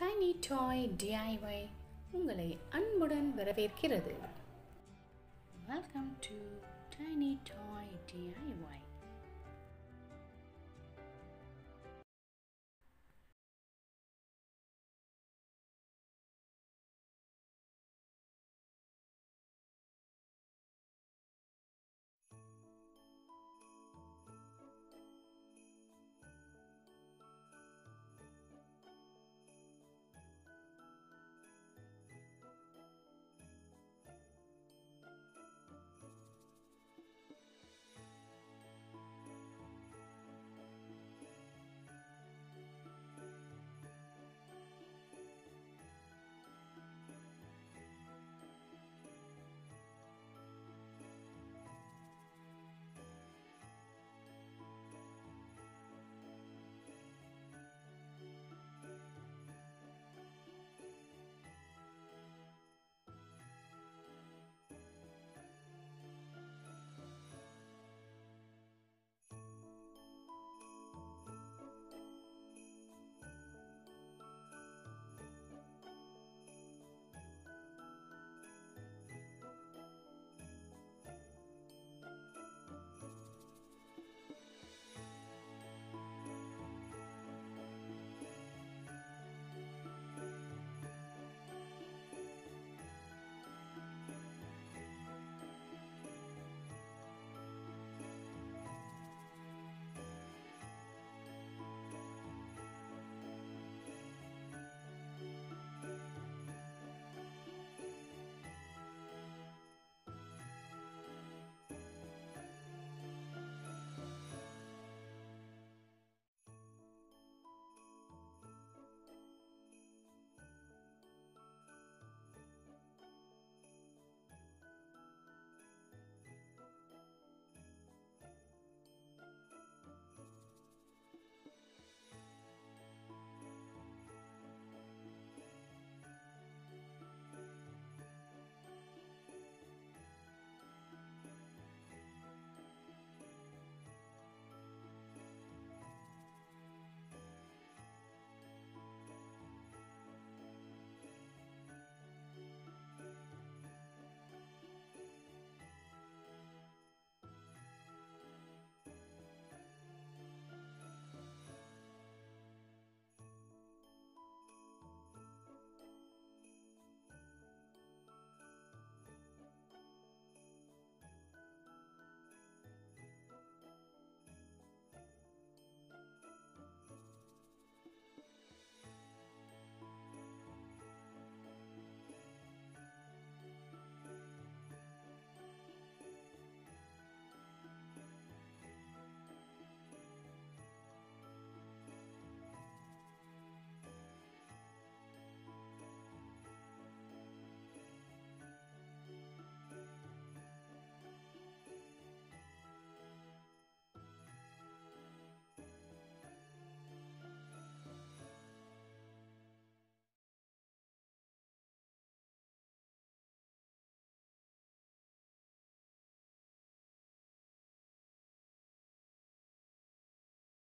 Tiny toy DIY உங்களை அன்புடன் வரவேற்கிறது. Welcome to tiny toy DIY